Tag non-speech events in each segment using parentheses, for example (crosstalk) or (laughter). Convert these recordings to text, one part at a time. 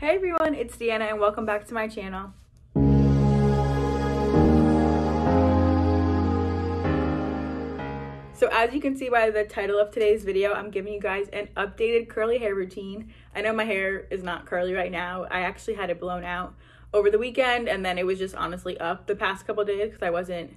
Hey everyone, it's Deanna and welcome back to my channel. So as you can see by the title of today's video, I'm giving you guys an updated curly hair routine. I know my hair is not curly right now. I actually had it blown out over the weekend and then it was just honestly up the past couple days because I wasn't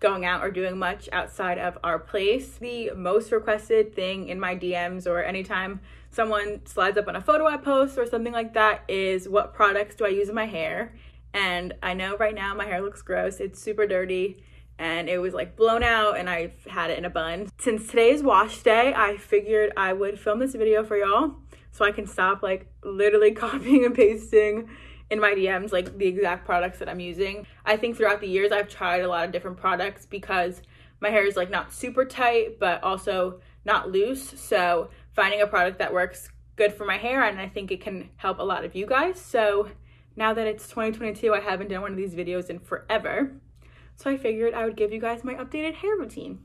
going out or doing much outside of our place. The most requested thing in my DMs or anytime someone slides up on a photo I post or something like that is what products do I use in my hair? And I know right now my hair looks gross. It's super dirty and it was like blown out and I've had it in a bun. Since today's wash day, I figured I would film this video for y'all so I can stop like literally (laughs) copying and pasting in my DMs like the exact products that I'm using. I think throughout the years I've tried a lot of different products because my hair is like not super tight but also not loose. So finding a product that works good for my hair and I think it can help a lot of you guys. So now that it's 2022, I haven't done one of these videos in forever. So I figured I would give you guys my updated hair routine.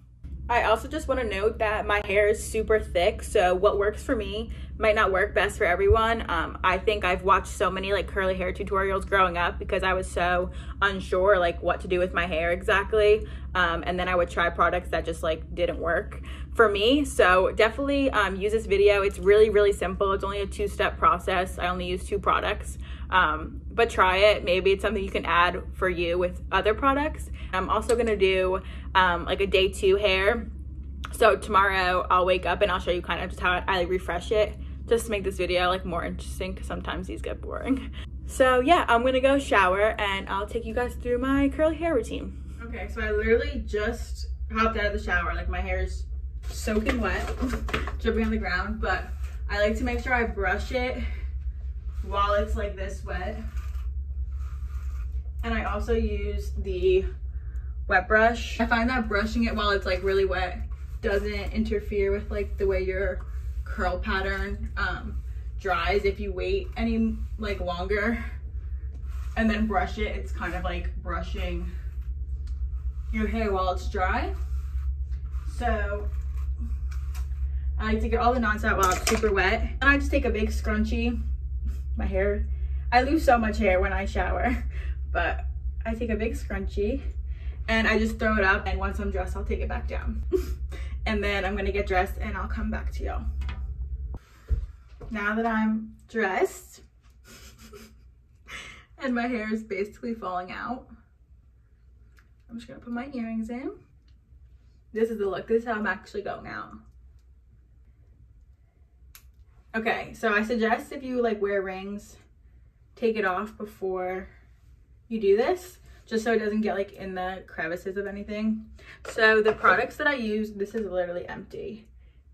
I also just want to note that my hair is super thick, so what works for me might not work best for everyone. Um, I think I've watched so many like curly hair tutorials growing up because I was so unsure like what to do with my hair exactly. Um, and then I would try products that just like didn't work for me. So definitely um, use this video. It's really, really simple. It's only a two-step process. I only use two products. Um, but try it. Maybe it's something you can add for you with other products. I'm also gonna do um, like a day two hair. So tomorrow I'll wake up and I'll show you kind of just how I refresh it just to make this video like more interesting because sometimes these get boring. So yeah, I'm gonna go shower and I'll take you guys through my curly hair routine. Okay, so I literally just hopped out of the shower. Like my hair is soaking wet, (laughs) dripping on the ground, but I like to make sure I brush it while it's like this wet. And I also use the wet brush. I find that brushing it while it's like really wet doesn't interfere with like the way your curl pattern um, dries. If you wait any like longer and then brush it, it's kind of like brushing your hair while it's dry. So I like to get all the knots out while it's super wet. And I just take a big scrunchie. My hair, I lose so much hair when I shower, but I take a big scrunchie and I just throw it up and once I'm dressed, I'll take it back down. (laughs) and then I'm gonna get dressed and I'll come back to y'all. Now that I'm dressed (laughs) and my hair is basically falling out, I'm just gonna put my earrings in. This is the look, this is how I'm actually going out. Okay, so I suggest if you like wear rings, take it off before you do this just so it doesn't get like in the crevices of anything. So the products that I use, this is literally empty,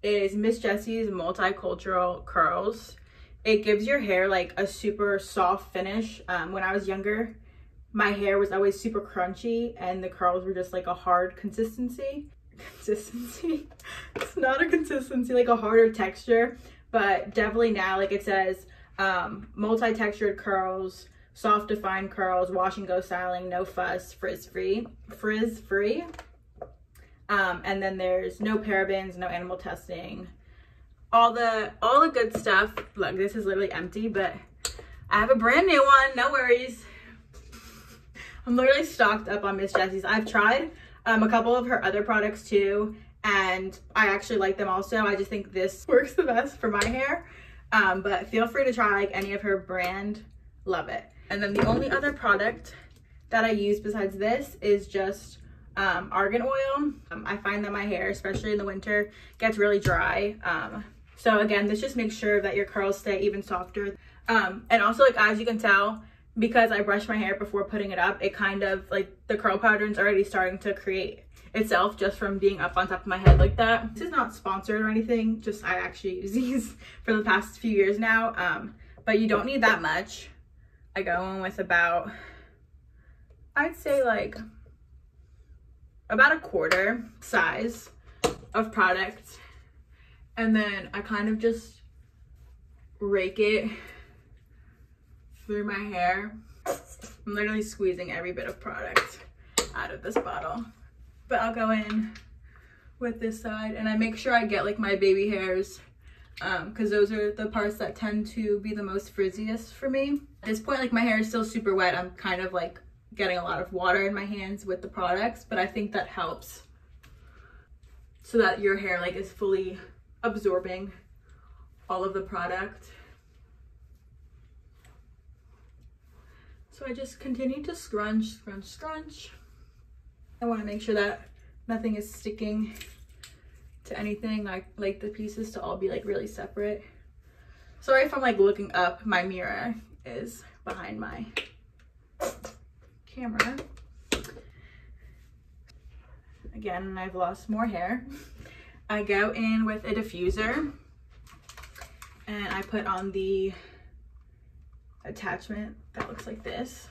is Miss Jessie's Multicultural Curls. It gives your hair like a super soft finish. Um, when I was younger, my hair was always super crunchy and the curls were just like a hard consistency. Consistency? (laughs) it's not a consistency, like a harder texture, but definitely now, like it says, um, multi-textured curls, soft defined curls, wash and go styling, no fuss, frizz free, frizz free. Um, and then there's no parabens, no animal testing, all the all the good stuff. Look, this is literally empty, but I have a brand new one. No worries. I'm literally stocked up on Miss Jessie's. I've tried um, a couple of her other products too, and I actually like them also. I just think this (laughs) works the best for my hair. Um, but feel free to try like any of her brand. Love it. And then the only other product that I use besides this is just um, argan oil. Um, I find that my hair, especially in the winter, gets really dry. Um, so again, this just makes sure that your curls stay even softer. Um, and also like as you can tell, because I brush my hair before putting it up, it kind of like the curl pattern's already starting to create itself just from being up on top of my head like that. This is not sponsored or anything, just I actually use (laughs) these for the past few years now. Um, but you don't need that much. I go in with about, I'd say like about a quarter size of product. And then I kind of just rake it through my hair. I'm literally squeezing every bit of product out of this bottle. But I'll go in with this side and I make sure I get like my baby hairs because um, those are the parts that tend to be the most frizziest for me. At this point, like my hair is still super wet. I'm kind of like getting a lot of water in my hands with the products, but I think that helps so that your hair like is fully absorbing all of the product. So I just continue to scrunch, scrunch, scrunch. I want to make sure that nothing is sticking to anything. I like the pieces to all be like really separate. Sorry if I'm like looking up. My mirror is behind my camera. Again, I've lost more hair. I go in with a diffuser and I put on the attachment that looks like this.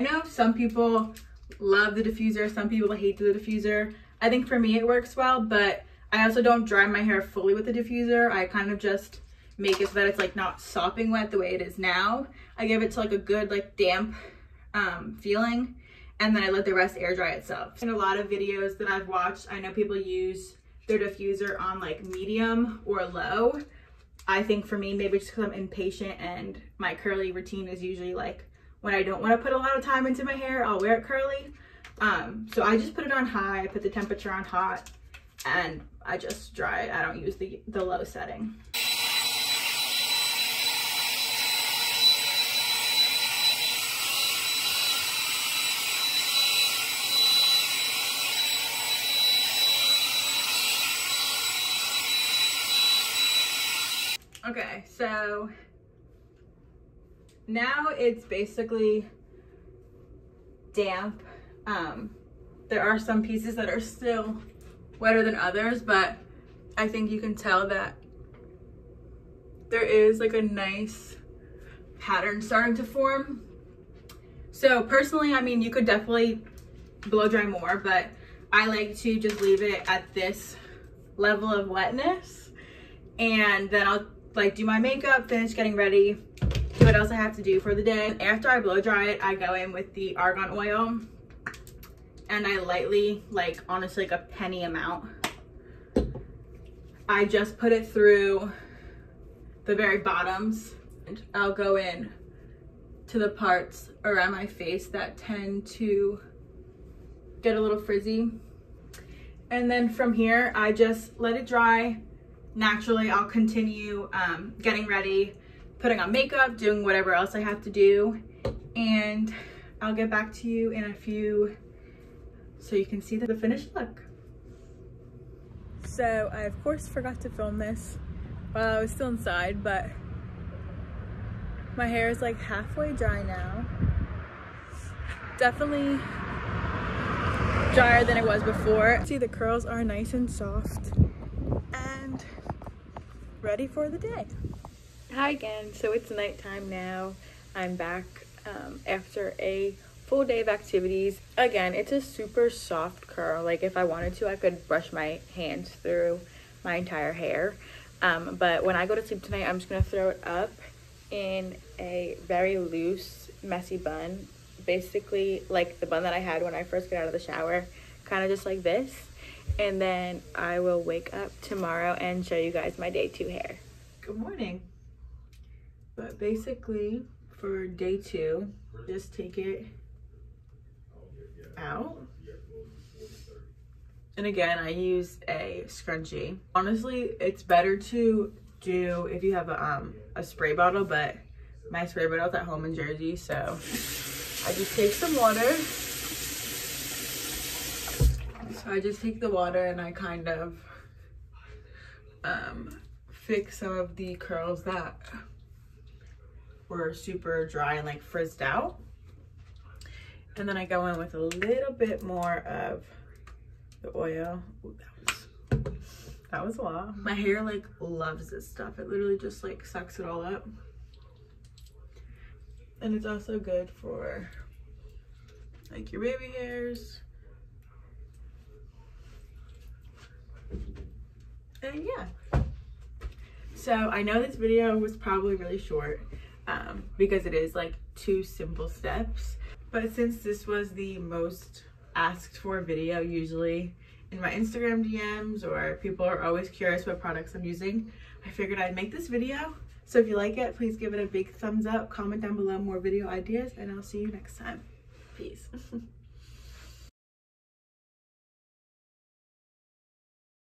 I know some people love the diffuser, some people hate the diffuser. I think for me it works well, but I also don't dry my hair fully with the diffuser. I kind of just make it so that it's like not sopping wet the way it is now. I give it to like a good like damp um, feeling and then I let the rest air dry itself. In a lot of videos that I've watched, I know people use their diffuser on like medium or low. I think for me, maybe just because I'm impatient and my curly routine is usually like when I don't want to put a lot of time into my hair, I'll wear it curly. Um, so I just put it on high, I put the temperature on hot, and I just dry it. I don't use the, the low setting. Okay, so now it's basically damp. Um, there are some pieces that are still wetter than others, but I think you can tell that there is like a nice pattern starting to form. So personally, I mean, you could definitely blow dry more, but I like to just leave it at this level of wetness and then I'll like do my makeup, finish getting ready, do what else I have to do for the day. After I blow dry it, I go in with the argan oil and I lightly, like honestly like a penny amount, I just put it through the very bottoms. And I'll go in to the parts around my face that tend to get a little frizzy. And then from here, I just let it dry naturally I'll continue um, getting ready, putting on makeup, doing whatever else I have to do. And I'll get back to you in a few so you can see the finished look. So I of course forgot to film this while I was still inside, but my hair is like halfway dry now. Definitely drier than it was before. See the curls are nice and soft ready for the day. Hi again. So it's nighttime now. I'm back um, after a full day of activities. Again, it's a super soft curl. Like if I wanted to, I could brush my hands through my entire hair. Um, but when I go to sleep tonight, I'm just going to throw it up in a very loose, messy bun. Basically like the bun that I had when I first got out of the shower. Kind of just like this and then I will wake up tomorrow and show you guys my day two hair. Good morning. But basically for day two, just take it out. And again, I use a scrunchie. Honestly, it's better to do if you have a, um, a spray bottle, but my spray bottle's at home in Jersey, so I just take some water so I just take the water and I kind of um, fix some of the curls that were super dry and like frizzed out. And then I go in with a little bit more of the oil. Ooh, that was that was a lot. My hair like loves this stuff. It literally just like sucks it all up. And it's also good for like your baby hairs and yeah. So I know this video was probably really short um, because it is like two simple steps. But since this was the most asked for video usually in my Instagram DMs or people are always curious what products I'm using, I figured I'd make this video. So if you like it, please give it a big thumbs up, comment down below more video ideas, and I'll see you next time. (laughs)